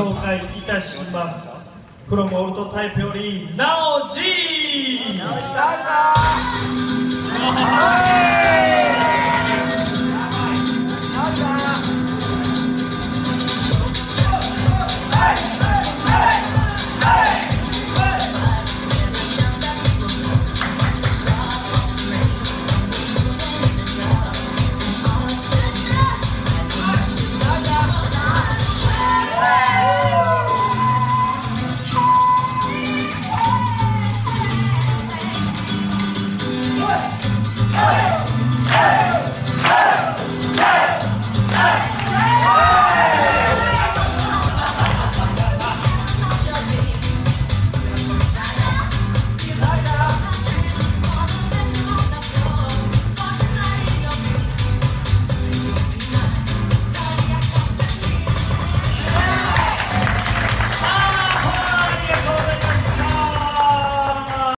紹介いたします。プロモールトタイプよりなおじー。Oh!